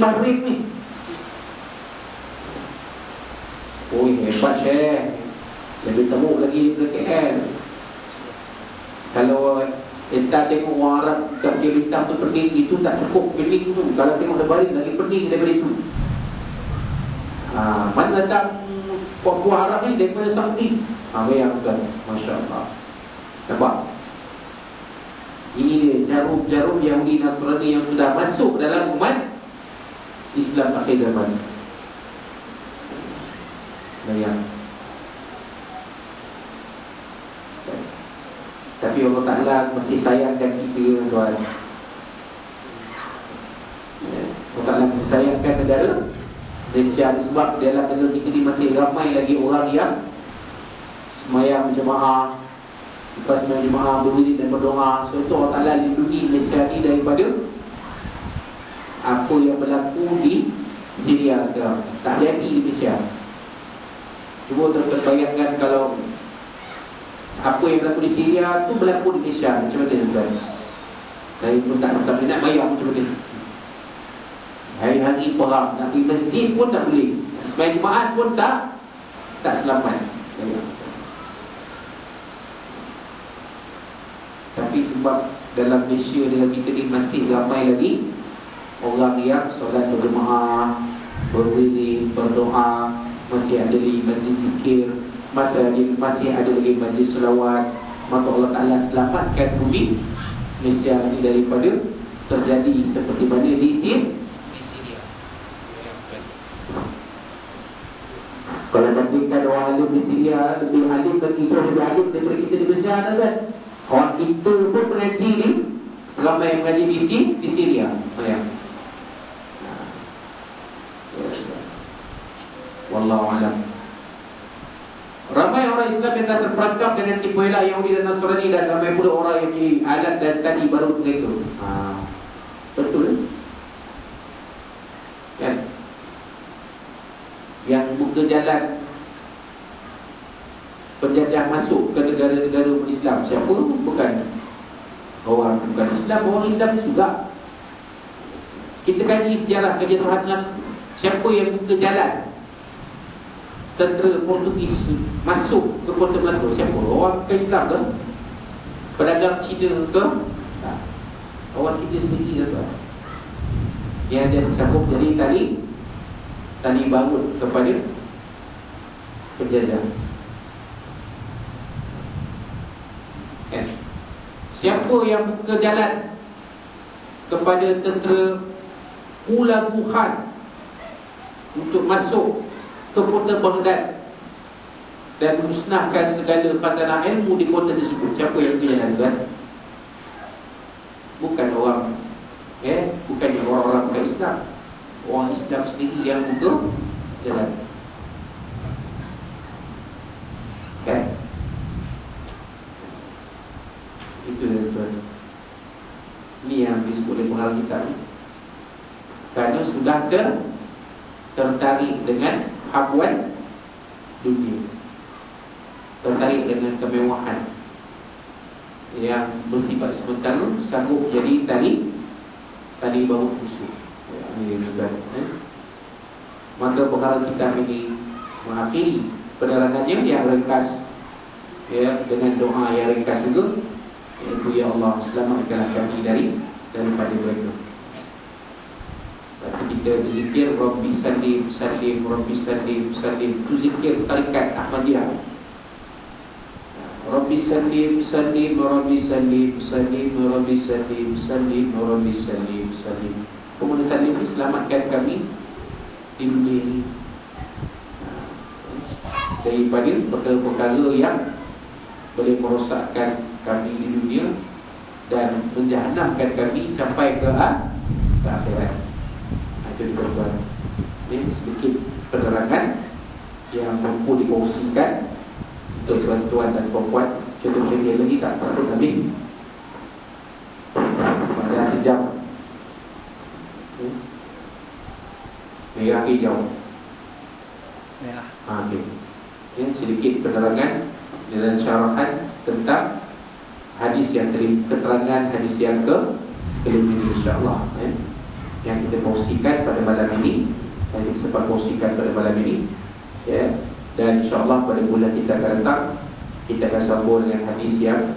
Bahrain ni. Oh hebat Syekh Lebih temu lagi daripada KL Kalau Kita tengok orang Arab Tak pergi bintang tu pening Itu tak cukup pening tu. Kalau tengok Bahrain lagi pening daripada itu. Ha, Mana datang Papua Arab ni daripada Saudi? Ha, Yang kan Masya Allah Nampak? Ini dia jarum-jarum Yahudi Nasrani yang sudah masuk dalam umat Islam akhir zaman. Bayang Tapi Allah Ta'ala masih sayangkan kita tuan. Allah Ta'ala masih sayangkan negara. Malaysia sebab dalam negara kita ni masih ramai lagi orang yang Semayang jemaah Lepas semayang jemaah berdiri dan berdoa. Sebab itu Allah Ta'ala lindungi Malaysia ni daripada Apa yang berlaku di Syria sekarang Tak jadi di Malaysia Cuba terbayangkan kalau apa yang berlaku di Syria tu berlaku di Malaysia macam mana tuan? Saya pun tak tak nak bayar macam mana. Hari-hari perang nak pergi masjid pun tak boleh. Sebagai jemaat pun tak tak selamat. Tapi sebab dalam Malaysia dengan kita ni masih ramai lagi orang yang solat berjemaah, berwirid, berdoa, masih ada di majlis zikir, masih ada, masih ada lagi majlis selawat maka Allah Ta'ala selamatkan bumi. Malaysia ini daripada terjadi seperti mana di sini? Syria kalau bandingkan orang alim di Syria lebih alim dan kita lebih alim daripada kita di Malaysia kan orang kita pun mengaji ni ramai yang mengaji di Syria ya. Wallahualam Ramai orang Islam yang dah terperangkap dengan tipu elak Yahudi dan Nasrani dan ramai pula orang yang jadi alat dan tadi baru mereka. Ha. Betul. Kan? Yang buka jalan penjajah masuk ke negara-negara Islam. Siapa? Bukan orang bukan Islam, orang Islam juga. Kita kaji sejarah kejatuhan siapa yang buka jalan tentera Portugis masuk ke Kota Melaka siapa? Orang ke Islam ke? Pedagang Cina ke? Orang kita sendiri ke tuan? Yang ada disambung jadi tadi Tadi bangun kepada Penjajah eh. Siapa yang buka jalan Kepada tentera Pulau Wuhan Untuk masuk Baghdad dan musnahkan segala khazanah ilmu di kota tersebut. Siapa yang punya kan? Bukan orang eh, bukan orang-orang bukan Islam. Orang Islam sendiri yang buka jalan. Kan? Itu dia tuan. Ini yang disebut oleh pengarah kita ni. Kerana sudah ter tertarik dengan habuan dunia. Tertarik dengan kemewahan yang bersifat sementara sanggup jadi tali tali bau busuk. Ya, ini juga eh? maka perkara kita ini mengakhiri penerangannya yang ringkas. Ya, dengan doa yang ringkas juga iaitu ya Allah selamatkanlah kami dari daripada mereka Kita berzikir Rabbi Salim, Salim, Rabbi Salim, Salim Itu zikir tarikat Ahmadiyah. Rabbi Salim, Salim, Rabbi Salim, Salim, Rabbi Salim, Salim, Rabbi Salim, Salim Kemudian Salim ini selamatkan kami ini. Daripada perkara-perkara yang Boleh merosakkan kami di dunia Dan menjahanamkan kami sampai ke, ke akhirat itu tuan Ini sedikit penerangan yang mampu dikongsikan untuk tuan-tuan dan puan-puan. Contoh-contoh lagi tak perlu kami. Pada sejam. Hmm? Merah hijau. Merah. Ha, okay. Ini sedikit penerangan dan syarahan tentang hadis yang tadi keterangan hadis yang ke kelima ini insyaAllah. Eh? Kita kongsikan pada malam ini. Yang kita sempat kongsikan pada malam ini. Ya. Dan insyaallah pada bulan kita akan datang kita akan sambung dengan hadis yang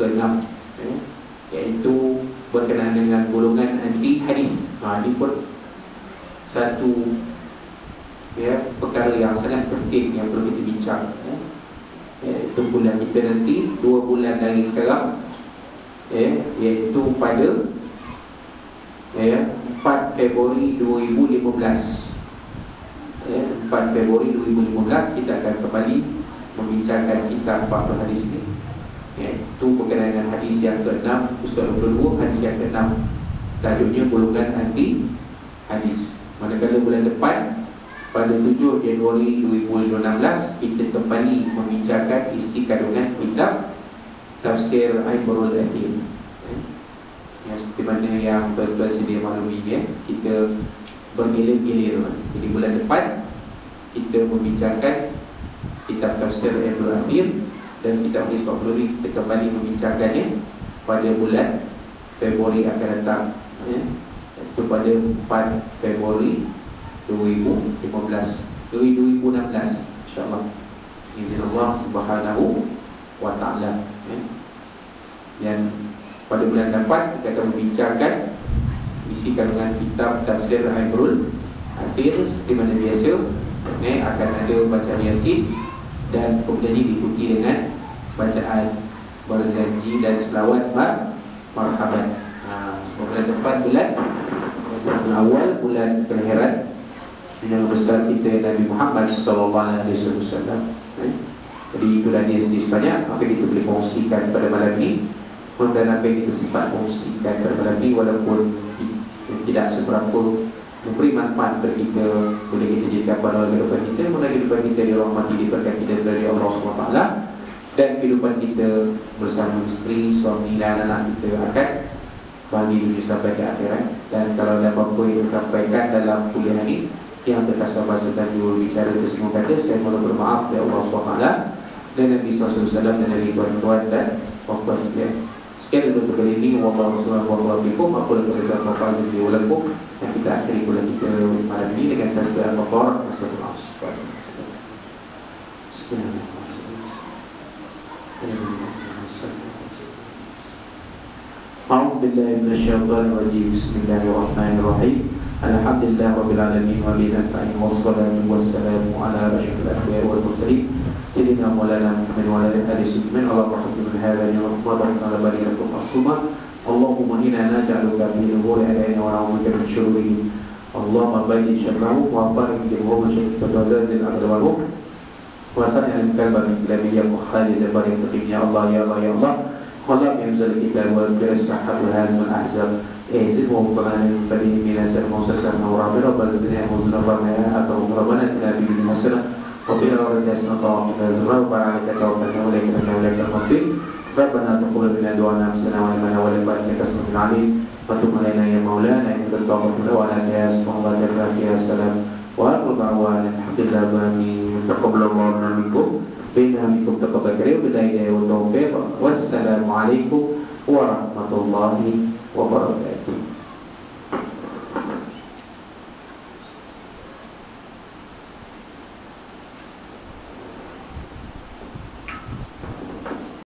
ke-6 ya, iaitu berkenaan dengan golongan anti hadis. Ha ini pun satu ya perkara yang sangat penting yang perlu kita bincang ya. ya itu bulan kita nanti dua bulan dari sekarang ya iaitu pada ya 4 Februari 2015 ya 4 Februari 2015 kita akan kembali membincangkan kitab 40 hadis ini ya itu berkenaan dengan hadis yang ke-6 Ustaz 22 hadis yang ke-6 tajuknya golongan anti hadis. Manakala bulan depan pada 7 Januari 2016 kita kembali membincangkan isi kandungan kitab tafsir Aibrul Athir ya, seperti mana yang tuan-tuan sedia maklumi ya, kita bergilir-gilir jadi bulan depan kita membincangkan kitab tafsir Aibrul Athir dan kitab 40 ini kita kembali membincangkannya pada bulan Februari akan datang ya. itu pada 4 Februari 2015 2016 insyaallah izin Allah Subhanahu wa taala ya. Dan pada bulan depan kita akan membincangkan isi kandungan kitab tafsir Aibrul Akhir di mana biasa ini akan ada bacaan Yasin dan kemudian diikuti dengan bacaan berjanji dan selawat mar marhaban. Ha, bulan depan bulan bulan awal bulan kelahiran yang besar kita Nabi Muhammad. Eh? Jadi itulah dia sedikit sebanyak Apa kita boleh kongsikan pada malam ini Dan apa sempat kongsikan pada malam ini Walaupun tidak seberapa Memberi manfaat kepada kita Boleh kita jadikan pada kehidupan kita Mengenai kehidupan kita di orang mati Diberikan kita dari Allah SWT Dan kehidupan kita bersama isteri Suami dan anak kita akan Bagi dunia sampai ke akhirat. Dan kalau ada apa-apa yang disampaikan dalam kuliah ini yang terkasar bahasa dan juru bicara tersebut kata saya mohon bermaaf ya Allah SWT dan Nabi SAW dan dari tuan-tuan dan sekalian المتكلمين والله سبحانه وتعالى بكم أقول الرسالة وقاز لي ولكم وفي تأخر كل كتاب المعلمين لكن تسبيع المطار مسألة العصر بسم الله الرحمن أعوذ بالله من الشيطان الرجيم. بسم الله الرحمن الرحيم. الحمد لله رب العالمين وبه نستعين والصلاة والسلام على أشرف الأنبياء والمرسلين سيدنا مولانا محمد وعلى آله سيدنا اللهم حفظ من هذا اليوم وبارك على بلية الصبح اللهم إنا نجعلك في نور علينا ونعوذ من شرورهم اللهم بين شره وبارك له وشرك وزازل على الوالد وسمع الكلب من كلامه اليوم خالد بريتقين يا الله يا الله يا الله ولا ينزل الكتاب ويغفر الصحة والهزم الأحزاب ايزيب وصلان الفريق من سر موسى سر نورا ورب ربنا زدنا وزنا ربنا أتوا ربنا تنابي من مصر وقيل ورد أسنطا وقيل زرا وبعلك توكلنا وليك لنا وليك المصير ربنا تقبل منا دعانا أمسنا ولمنا ولبارك كسر من عليم وتب علينا يا مولانا إنك التوبة الأولى يا سبحان الله جل يا سلام وآخر دعوانا الحمد لله آمين تقبل الله منا منكم بينها منكم تقبل كريم بالله والتوفيق والسلام عليكم ورحمة الله وبركاته